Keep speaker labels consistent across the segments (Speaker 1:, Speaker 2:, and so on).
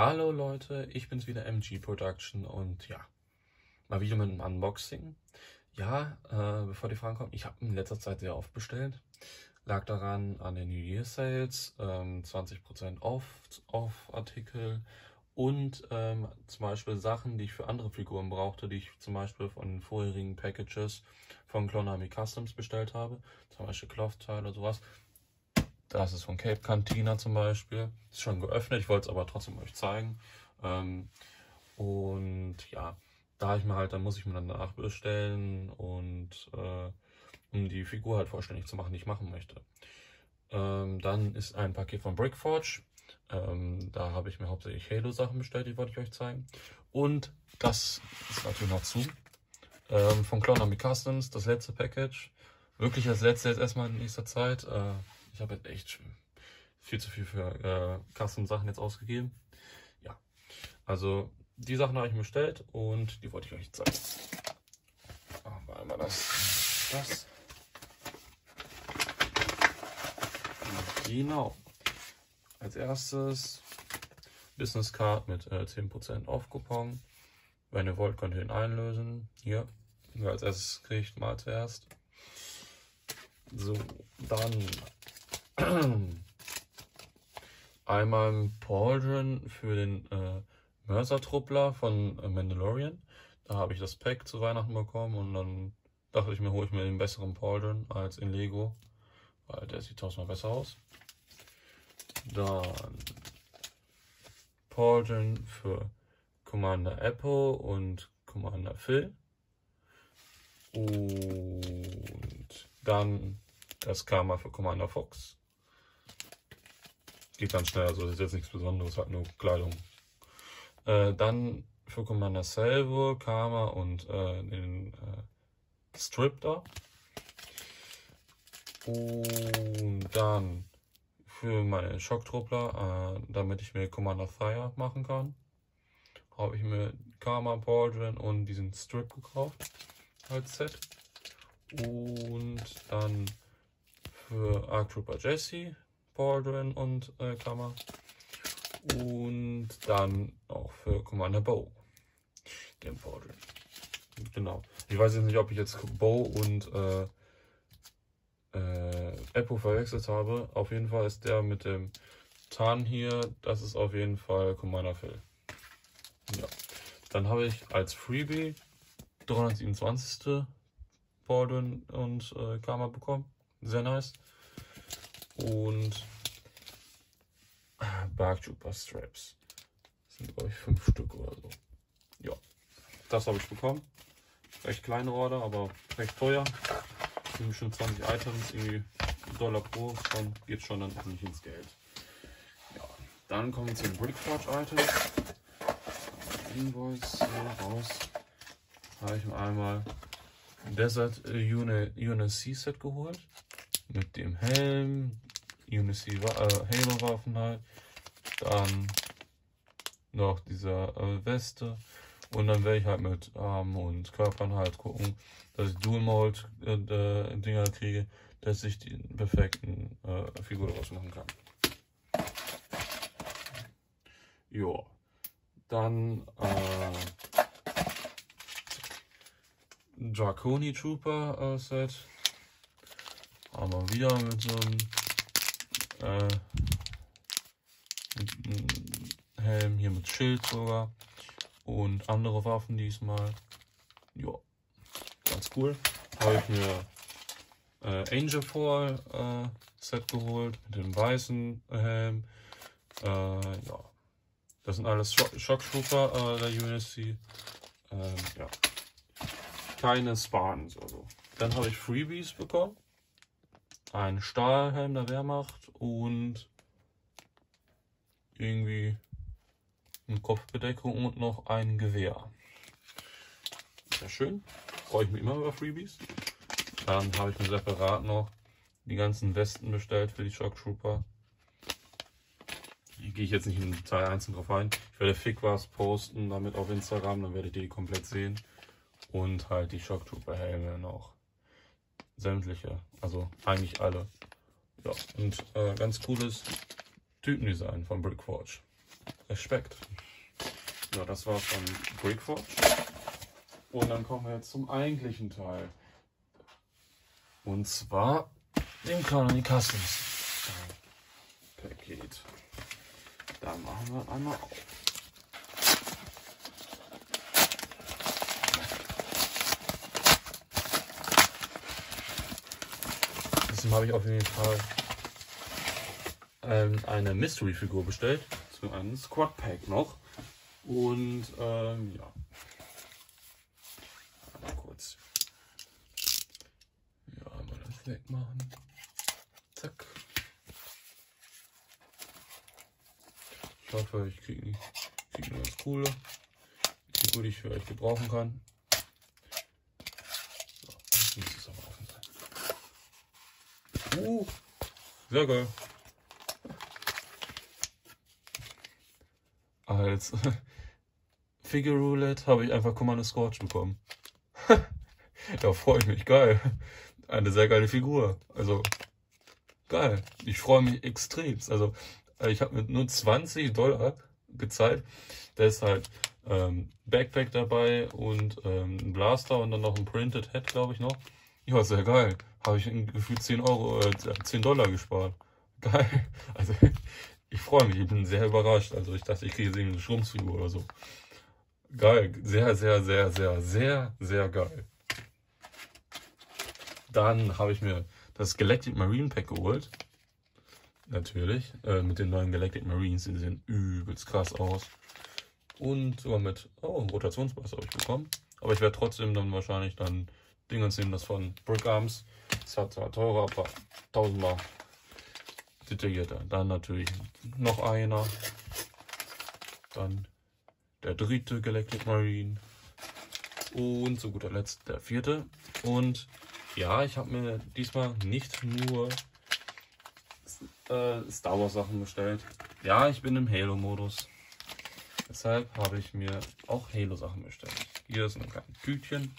Speaker 1: Hallo Leute, ich bin's wieder MG Production und ja, mal wieder mit einem Unboxing. Ja, äh, bevor die Fragen kommen, ich habe in letzter Zeit sehr oft bestellt. Lag daran an den New Year Sales, ähm, 20% off auf Artikel und ähm, zum Beispiel Sachen, die ich für andere Figuren brauchte, die ich zum Beispiel von den vorherigen Packages von Clonami Customs bestellt habe, zum Beispiel Cloth-Teile oder sowas. Das ist von Cape Cantina zum Beispiel. Ist schon geöffnet, ich wollte es aber trotzdem euch zeigen. Ähm, und ja, da ich mir halt, dann muss ich mir dann nachbestellen und äh, um die Figur halt vollständig zu machen, die ich machen möchte. Ähm, dann ist ein Paket von Brickforge. Ähm, da habe ich mir hauptsächlich Halo-Sachen bestellt, die wollte ich euch zeigen. Und das ist natürlich noch zu. Ähm, von Clown Army Customs, das letzte Package. Wirklich das letzte jetzt erstmal in nächster Zeit. Äh, ich habe jetzt echt viel zu viel für äh, Custom-Sachen jetzt ausgegeben. Ja, also die Sachen habe ich mir bestellt und die wollte ich euch zeigen. Machen wir einmal das. das. Genau. Als erstes Business Card mit äh, 10% Off-Coupon. Wenn ihr wollt, könnt ihr ihn einlösen. Hier. Wer als erstes kriegt, mal zuerst. So, dann Einmal ein Pauldron für den äh, Mörser-Truppler von äh, Mandalorian. Da habe ich das Pack zu Weihnachten bekommen und dann dachte ich mir, hole ich mir den besseren Pauldron als in Lego, weil der sieht tausendmal besser aus. Dann Pauldron für Commander Apple und Commander Phil. Und dann das Karma für Commander Fox geht ganz schnell, also das ist jetzt nichts Besonderes, halt nur Kleidung. Äh, dann für Commander Salvo, Karma und äh, den äh, Strip da. Und dann für meine Schocktruppler, äh, damit ich mir Commander Fire machen kann, habe ich mir Karma, Pauldron und diesen Strip gekauft als Set. Und dann für Arc Trooper Jesse Baldwin und äh, Klammer. Und dann auch für Commander Bow. Den Baldwin. Genau. Ich weiß jetzt nicht, ob ich jetzt Bow und äh, äh, Eppo verwechselt habe. Auf jeden Fall ist der mit dem Tarn hier, das ist auf jeden Fall Commander Phil. Ja. Dann habe ich als Freebie 327. Baldwin und äh, Karma bekommen. Sehr nice und Bark Trooper Straps. Das sind glaube ich fünf Stück oder so. Ja, das habe ich bekommen. Recht kleine Order, aber recht teuer. Das sind schon 20 Items, irgendwie Dollar pro, dann geht schon dann ordentlich ins Geld. Ja, dann kommen wir zu den Brickforge Items. Invoice hier raus. Habe ich mir einmal Desert UNSC Set geholt. Mit dem Helm, Unity äh, Halo Waffen halt. Dann noch dieser äh, Weste. Und dann werde ich halt mit Armen und Körpern halt gucken, dass ich Dual Mold äh, Dinger kriege, dass ich die perfekten äh, Figur daraus machen kann. Ja. Dann äh, Draconi Trooper äh, Set. Haben wir wieder mit so einem äh, Helm, hier mit Schild sogar. Und andere Waffen diesmal. Ja, ganz cool. Habe ich mir äh, Angel Fall äh, Set geholt mit dem weißen Helm. Äh, ja, das sind alles Shock äh, der UNSC. Ähm, ja, keine Spans also. Dann habe ich Freebies bekommen ein Stahlhelm der Wehrmacht und irgendwie eine Kopfbedeckung und noch ein Gewehr. Sehr schön. Freue ich mich immer über Freebies. Dann habe ich mir separat noch die ganzen Westen bestellt für die Shock Trooper. Hier gehe ich jetzt nicht in Teil 1 drauf ein. Ich werde Fick was posten damit auf Instagram, dann werdet ihr die komplett sehen. Und halt die Shock Trooper Helme noch sämtliche, also eigentlich alle. Ja, und äh, ganz cooles Typendesign von Brickforge. Respekt. Ja, das war's von Brickforge. Und dann kommen wir jetzt zum eigentlichen Teil. Und zwar dem Colony Customs Paket. Da machen wir einmal auf. Diesem habe ich auf jeden Fall ähm, eine Mystery-Figur bestellt. Zu einem Squad-Pack noch. Und ähm, ja. Einmal kurz. Ja, einmal das wegmachen. Zack. Ich hoffe, ich kriege krieg eine ganz coole, die gut ich für euch gebrauchen kann. So, muss es aber offen sein. Uh, sehr geil. Als Figure Roulette habe ich einfach Commander Scorch bekommen. da freue ich mich, geil. Eine sehr geile Figur. Also, geil. Ich freue mich extrem. Also, ich habe mit nur 20 Dollar gezahlt. Da ist halt ähm, Backpack dabei und ähm, ein Blaster und dann noch ein Printed Head, glaube ich, noch. Ja, sehr geil. Habe ich gefühlt 10 Euro, äh, 10 Dollar gespart. Geil. Also, ich freue mich. Ich bin sehr überrascht. Also, ich dachte, ich kriege jetzt eine Schrumpffigur oder so. Geil. Sehr, sehr, sehr, sehr, sehr, sehr geil. Dann habe ich mir das Galactic Marine Pack geholt. Natürlich. Äh, mit den neuen Galactic Marines. Die sehen übelst krass aus. Und sogar mit, oh, ein Rotationspass habe ich bekommen. Aber ich werde trotzdem dann wahrscheinlich dann Dingens nehmen, das von Brick Arms. Das hat zwar teurer, aber tausendmal detaillierter. Dann natürlich noch einer. Dann der dritte Galactic Marine. Und zu guter Letzt der vierte. Und ja, ich habe mir diesmal nicht nur äh, Star Wars Sachen bestellt. Ja, ich bin im Halo-Modus. Deshalb habe ich mir auch Halo Sachen bestellt. Hier ist ein kleines Tütchen.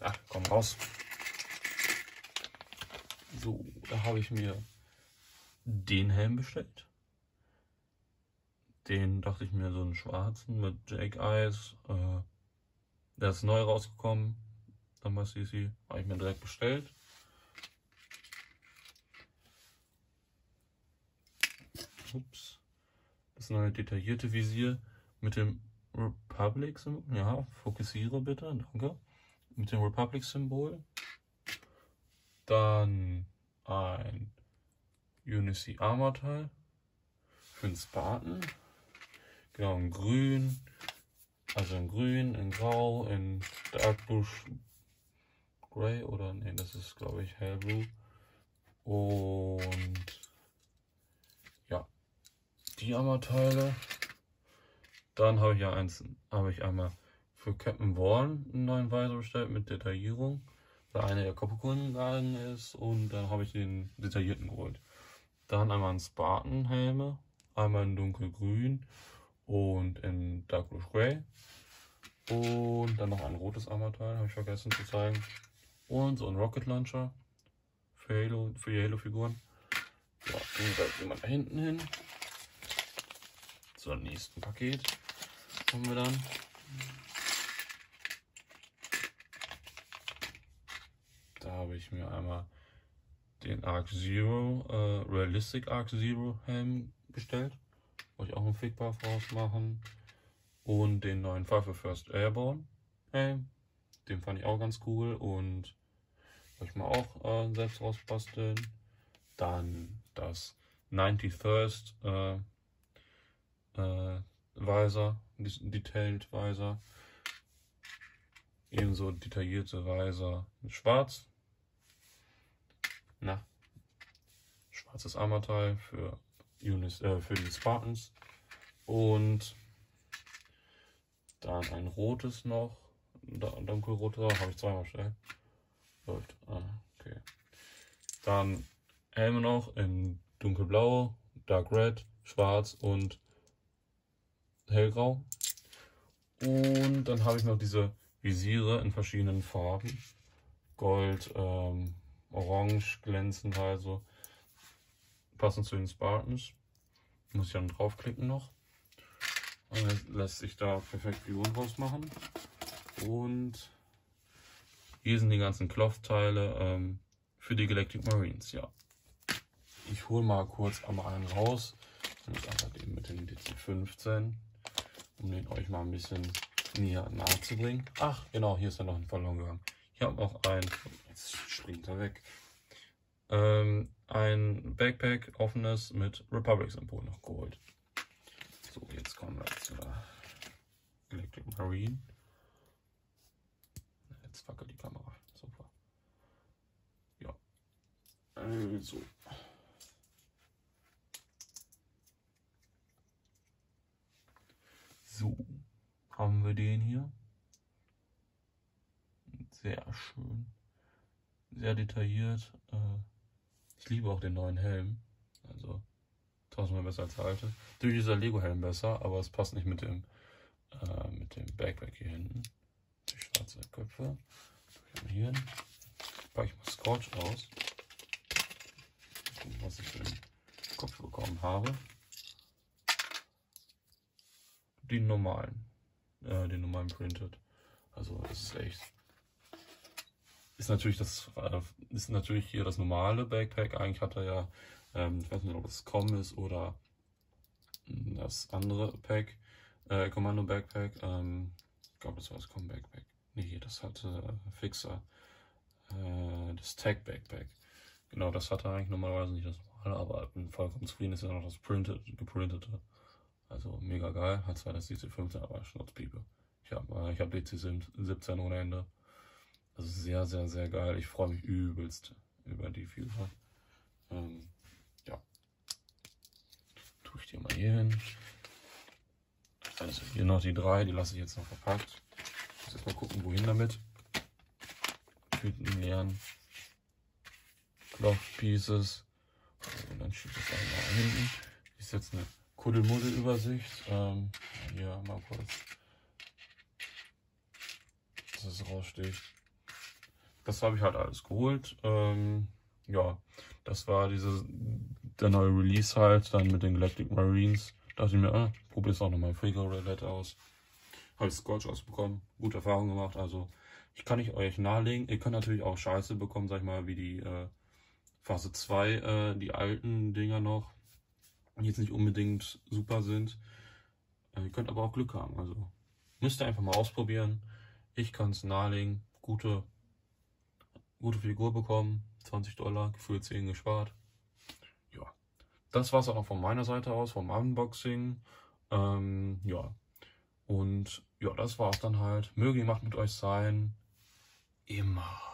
Speaker 1: Ja, komm raus. So, da habe ich mir den Helm bestellt. Den dachte ich mir so einen schwarzen mit Jake Eyes. Äh, der ist neu rausgekommen. Dann bei CC. Habe ich mir direkt bestellt. Ups. Das neue detaillierte Visier mit dem Republic-Symbol. Ja, fokussiere bitte, danke. Mit dem Republic-Symbol. Dann ein Unity Armor Teil für den Spartan. Genau, in grün. Also in grün, in grau, in Dark Blue Grey oder nee, das ist glaube ich Hellblue. Und ja, die Armor-Teile. Dann habe ich ja eins, habe ich einmal für Captain Warren einen neuen Weiser bestellt mit Detaillierung weil eine der gegangen ist und dann habe ich den detaillierten geholt. Dann einmal ein Spartan-Helme, einmal in dunkelgrün und in Dark Blue Grey. Und dann noch ein rotes Armorteil, habe ich vergessen zu zeigen. Und so ein Rocket Launcher für Halo, für die Halo-Figuren. So, den gehen wir da hinten hin. Zum nächsten Paket kommen wir dann. Da habe ich mir einmal den Arc Zero, äh, Realistic Arc Zero Helm bestellt. Wollte ich auch einen Figbuff rausmachen. Und den neuen Pfeife First Airborne Helm. Den fand ich auch ganz cool und wollte ich mal auch äh, selbst rausbasteln. Dann das 91st äh, äh, Weiser, Detailed Weiser. Ebenso detaillierte Weiser in schwarz na, schwarzes Armorteil für, Unis, äh, für die Spartans. Und dann ein rotes noch. Dunkelroter habe ich zweimal bestellt. Läuft. Ah, okay. Dann Helme noch in dunkelblau, dark red, schwarz und hellgrau. Und dann habe ich noch diese Visiere in verschiedenen Farben. Gold, ähm, orange glänzend also. passend zu den Spartans. Muss ich dann draufklicken noch. Und dann lässt sich da perfekt Figuren draus machen. Und hier sind die ganzen Cloth-Teile ähm, für die Galactic Marines, ja. Ich hole mal kurz einmal einen raus. Und einfach den mit dem DC-15, um den euch mal ein bisschen näher nahe zu bringen. Ach, genau, hier ist ja noch ein verloren gegangen. Ich habe noch ein, jetzt springt er weg, ähm, ein Backpack offenes mit Republic-Symbol noch geholt. So, jetzt kommen wir zu der Galactic Marine. Jetzt wackelt die Kamera. Super. Ja. Also. So, haben wir den hier. Sehr schön. Sehr detailliert. Äh, ich liebe auch den neuen Helm. Also tausendmal besser als der alte. Natürlich ist der Lego-Helm besser, aber es passt nicht mit dem, äh, mit dem Backpack hier hinten. Die schwarze Köpfe. Hier. Packe ich mal Scotch aus. Gucken, was ich für den Kopf bekommen habe. Den normalen. Äh, den normalen Printed. Also das ist echt. Ist natürlich das äh, ist natürlich hier das normale Backpack. Eigentlich hat er ja, ähm, ich weiß nicht, ob es Com ist oder das andere Pack, äh, Commando Backpack. Ähm, ich glaube, das war das Com Backpack. Nee, das hatte äh, Fixer. Äh, das Tag Backpack. Genau, das hatte eigentlich normalerweise nicht das normale, aber vollkommen Screen ist ja noch das printed, geprintete. Also mega geil. Hat zwar das DC15, aber Schnutzpiepe. Ich habe äh, hab DC17 ohne Ende. Also sehr, sehr, sehr geil. Ich freue mich übelst über die Viewer. Ähm, ja. Tue ich die mal hier hin. Also hier noch die drei, die lasse ich jetzt noch verpackt. Ich muss jetzt mal gucken, wohin damit. Tüten leeren. Cloth Pieces. Und dann schiebt es einmal hinten. Ist jetzt eine Kuddelmuddel-Übersicht. Ähm, hier mal kurz, dass es raussticht. Das habe ich halt alles geholt. Ähm, ja, das war diese, der neue Release halt, dann mit den Galactic Marines. Dachte ich mir, ah, probier's auch nochmal Frigo Roulette aus. Habe ich Scotch ausbekommen, gute Erfahrung gemacht. Also ich kann nicht euch nahelegen. Ihr könnt natürlich auch Scheiße bekommen, sag ich mal, wie die äh, Phase 2, äh, die alten Dinger noch die jetzt nicht unbedingt super sind. Äh, ihr könnt aber auch Glück haben. Also müsst ihr einfach mal ausprobieren. Ich kann es nahelegen. Gute, gute Figur bekommen. 20 Dollar, gefühlt 10 gespart. Ja, das war es auch von meiner Seite aus, vom Unboxing. Ähm, ja, und ja, das war es dann halt. Möge die Macht mit euch sein. Immer.